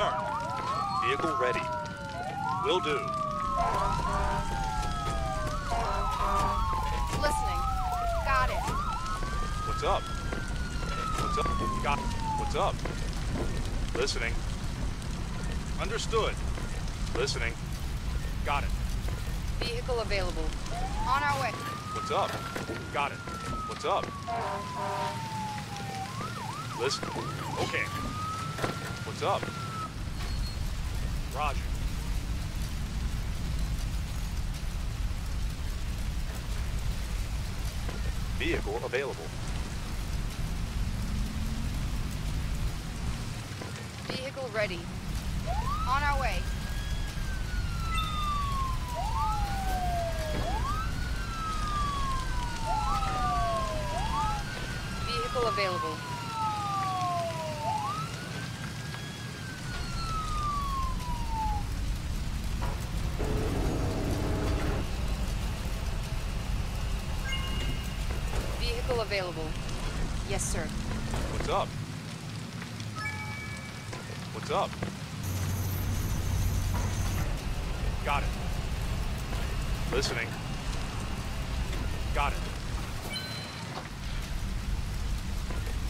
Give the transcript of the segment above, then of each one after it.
sir. Vehicle ready. Will do. Listening. Got it. What's up? What's up? Got. What's up? Listening. Understood. Listening. Got it. Vehicle available. On our way. What's up? Got it. What's up? Listen. Okay. What's up? Roger. Vehicle available. Vehicle ready. On our way. Vehicle available. Vehicle available. Yes, sir. What's up? What's up? Got it. Listening. Got it.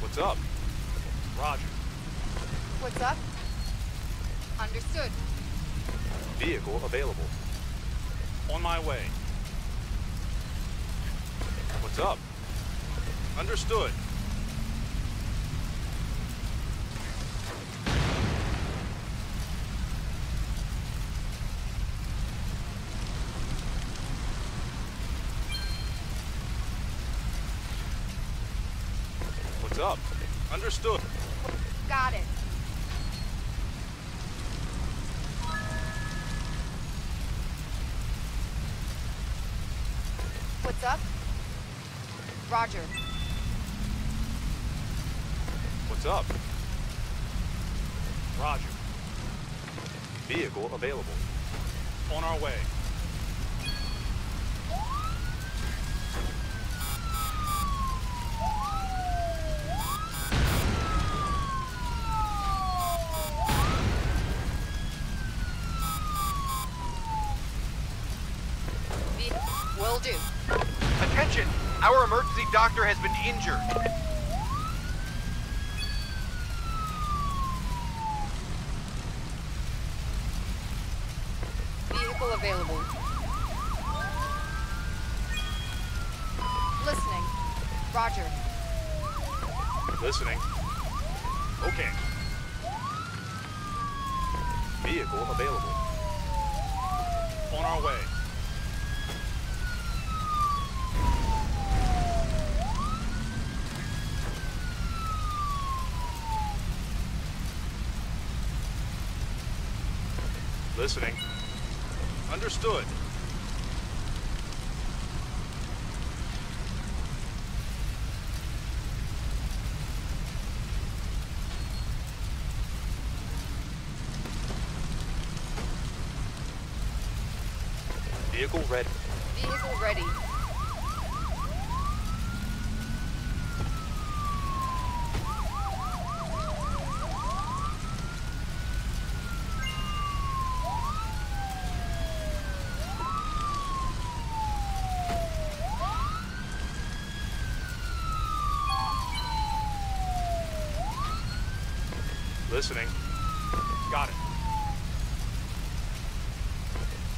What's up? Roger. What's up? Understood. Vehicle available. On my way. What's up? Understood. What's up? Understood. Got it. What's up? Roger. What's up? Roger. Vehicle available. On our way. Will do. Attention! Our emergency doctor has been injured. Vehicle available. Listening. Roger. Listening. Okay. Vehicle available. On our way. Listening. Understood. Vehicle ready. Vehicle ready. Listening. Got it.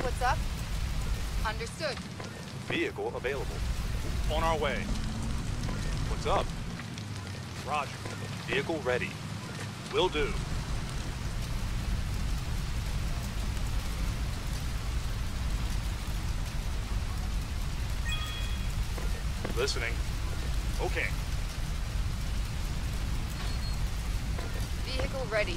What's up? Understood. Vehicle available. On our way. What's up? Roger. Vehicle ready. Will do. Listening. Okay. Vehicle ready.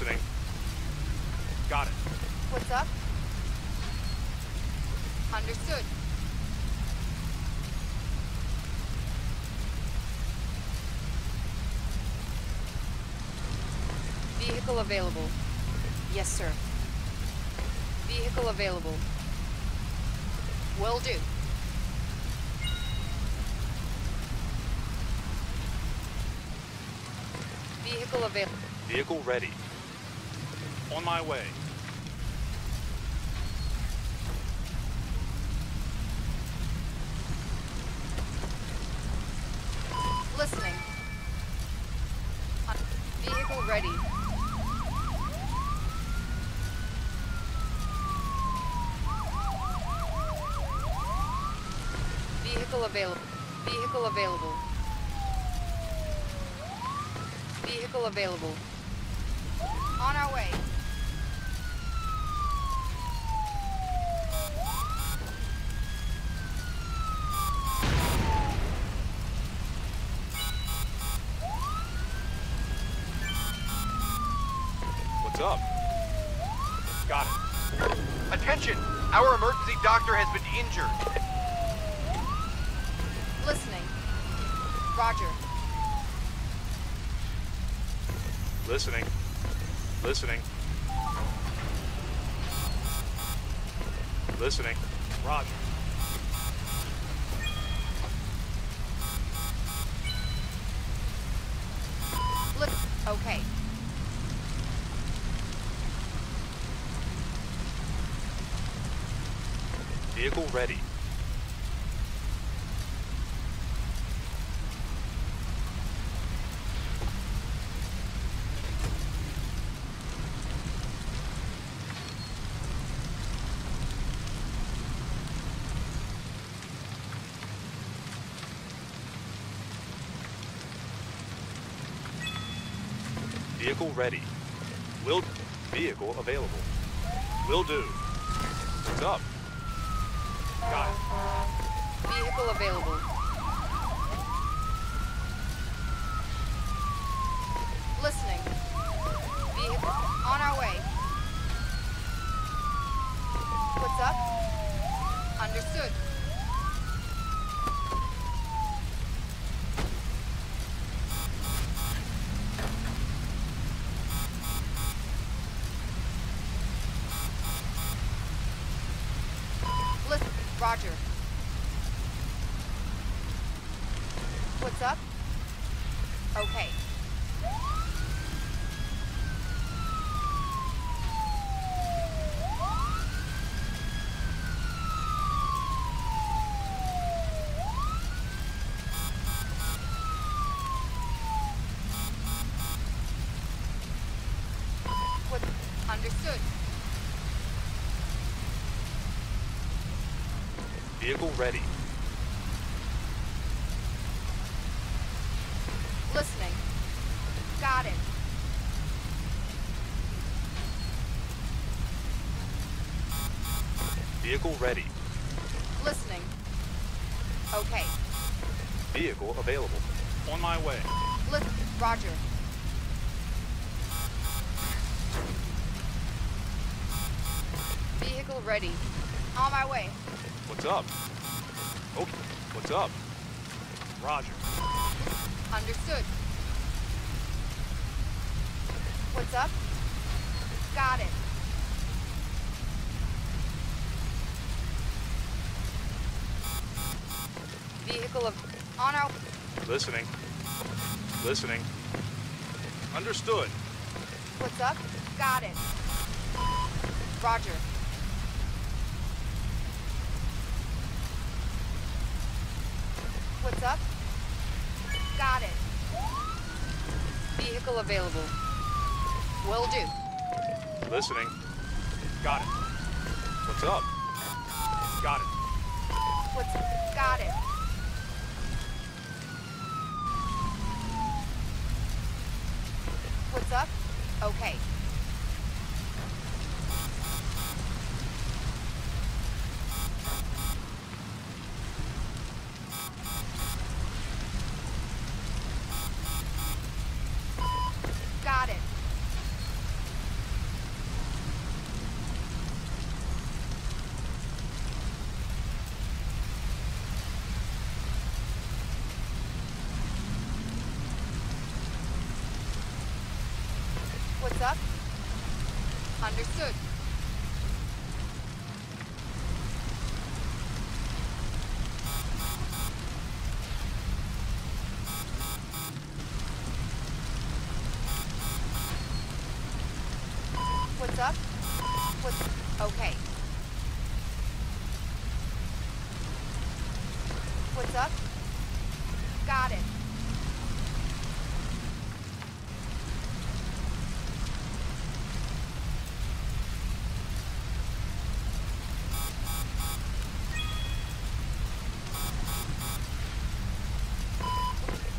Listening. Got it. What's up? Understood. Vehicle available. Yes, sir. Vehicle available. Will do. Vehicle available. Vehicle ready. On my way. Listening. Vehicle ready. Vehicle available. Vehicle available. Vehicle available. On our way. Listening. Roger. Listening. Listening. Listening. Roger. Listen. Okay. Vehicle ready. Vehicle ready. Will vehicle available. Will do. What's up? Got it. Vehicle available. Listening. Vehicle on our way. What's up? Understood. Vehicle ready. Listening. Got it. Vehicle ready. Listening. Okay. Vehicle available. On my way. Listen. Roger. Vehicle ready. On my way. What's up? Okay. What's up? Roger. Understood. What's up? Got it. Vehicle of on our Listening. Listening. Understood. What's up? Got it. Roger. What's up? Got it. Vehicle available. Will do. Listening. Got it. What's up? Got it. What's got it? What's up? Okay. What's up? Understood.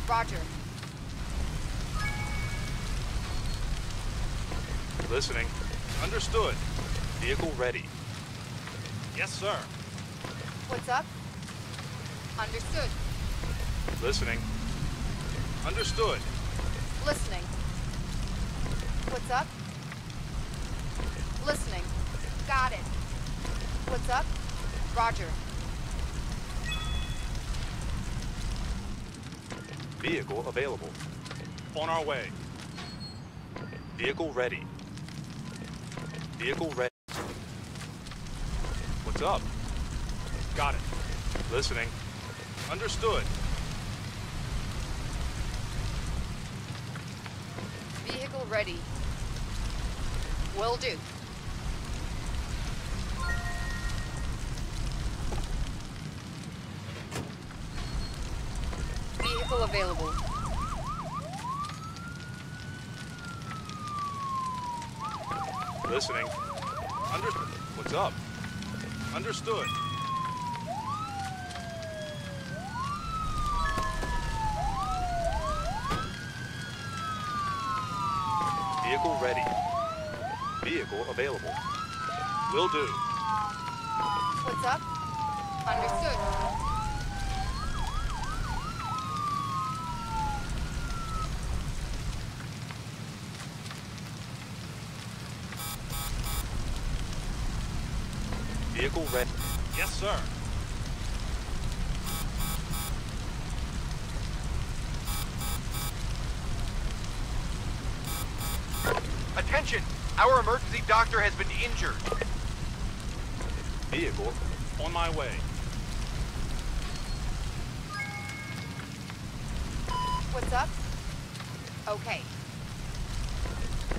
Roger. Listening. Understood. Vehicle ready. Yes, sir. What's up? Understood. Listening. Understood. Listening. What's up? Listening. Got it. What's up? Roger. Vehicle available. On our way. Vehicle ready. Vehicle ready. What's up? Got it. Listening. Understood. Vehicle ready. Will do. Vehicle available. Listening. Under. What's up? Understood. Vehicle ready. Vehicle available. Will do. What's up? Understood. Vehicle ready. Yes, sir. Attention! Our emergency doctor has been injured. Vehicle on my way. What's up? Okay.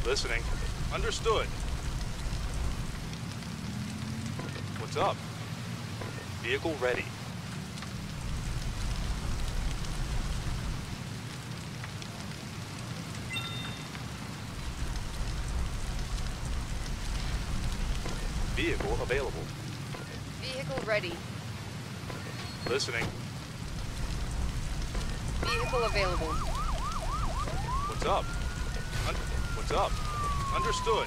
Listening. Understood. What's up? Vehicle ready. Vehicle available. Vehicle ready. Listening. Vehicle available. What's up? Un- What's up? Understood.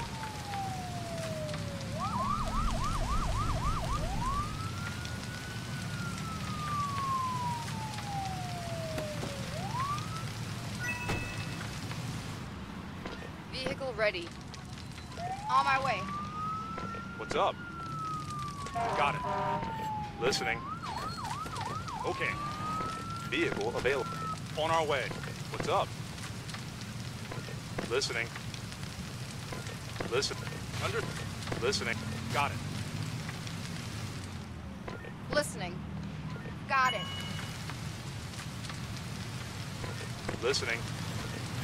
Vehicle ready. On my way. What's up? Got it. Listening. Okay. Vehicle available. On our way. What's up? Listening. Listen. Under. Listening. Got it. Listening. Got it. Listening.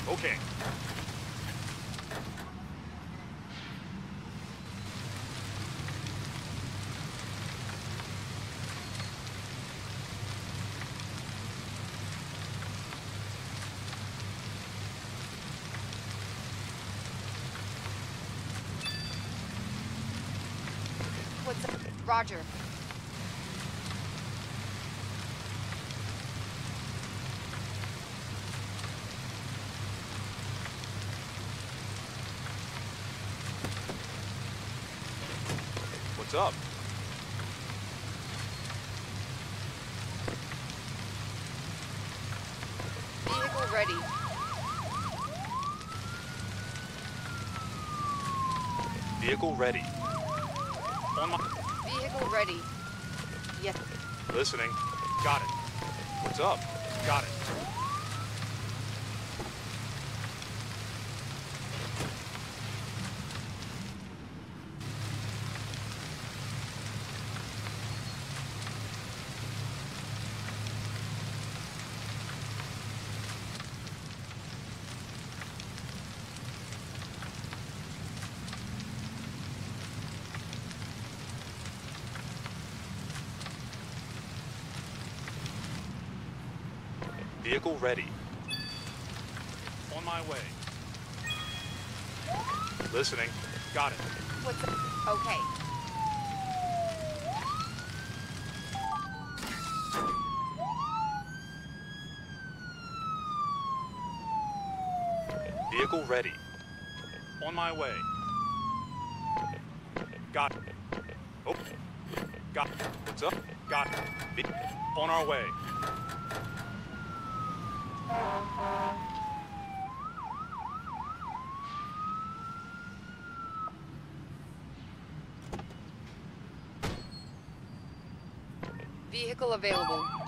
Okay. Roger. What's up? Vehicle ready. Vehicle ready. Ready. Yes. Listening. Got it. What's up? Got it. Vehicle ready. On my way. Listening. Got it. What's up? Okay. Vehicle ready. On my way. Got it. Oh. Got it. What's up? Got it. On our way. Vehicle available.